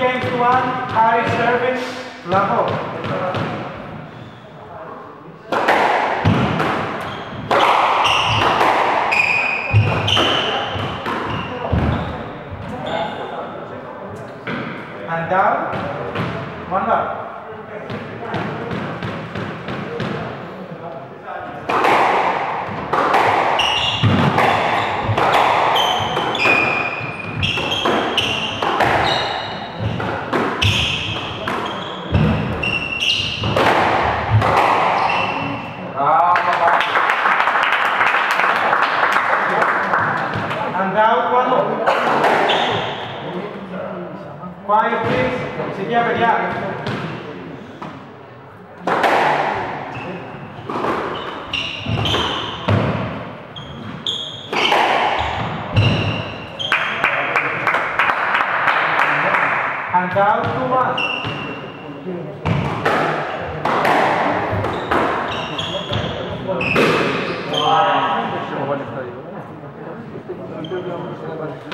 to one, high service, level. And down, one up. Andautmano Quiet please. Segniamo vediamo Andautmano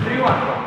Three one.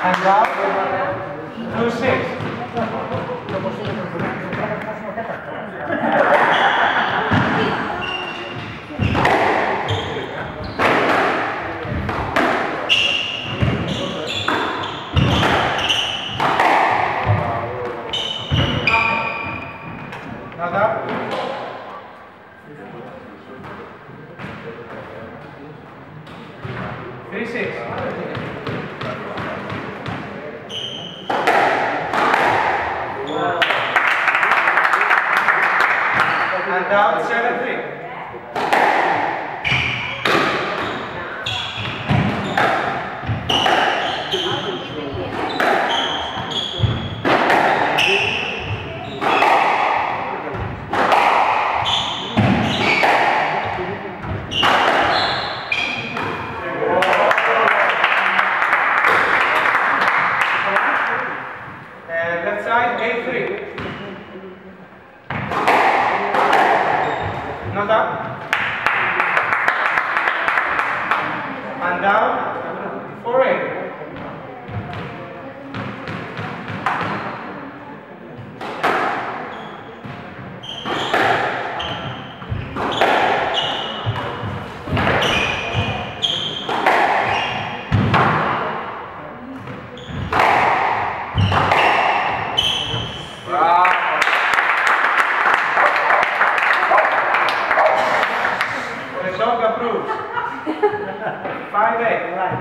And now, two six. And down seven three. Down. Four eight. Result quay về. Như này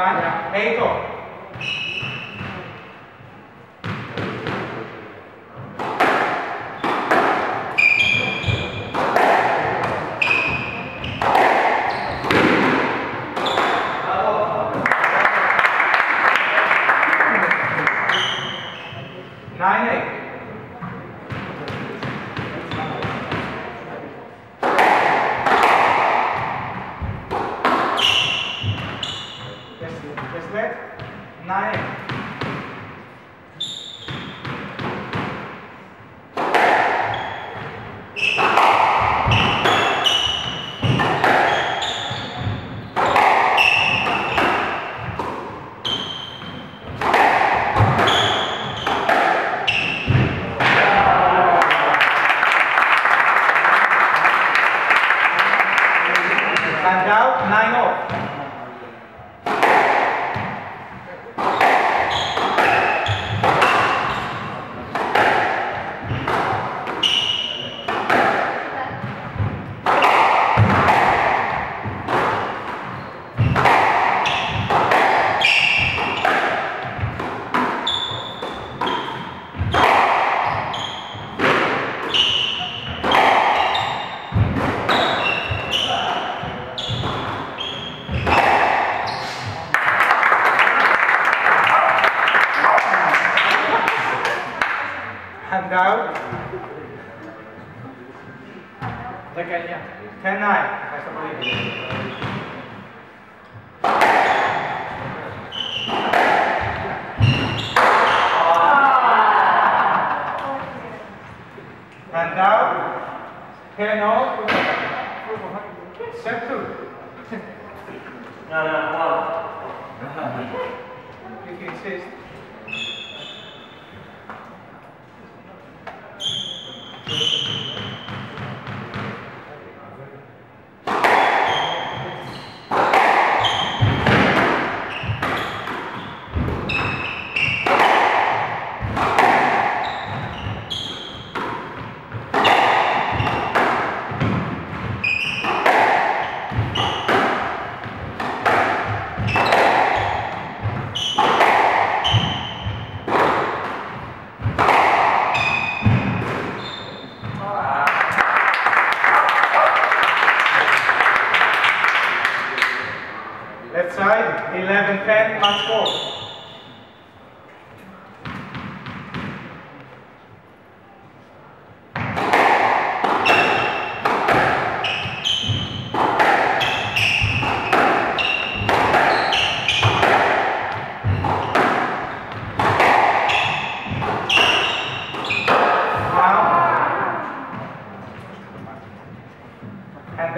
España. Stand out, nine off. Hand out. Tegaknya. Ten nine. Saya seperti ini. Hand out. Ten off. Set two. You can insist.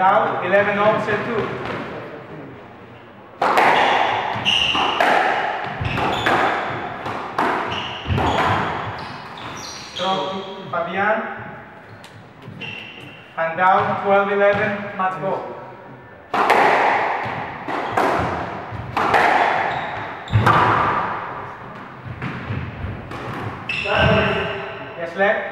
Out, 11 offset 2. Strong Fabian. And down 12 11, match go. Yes, let.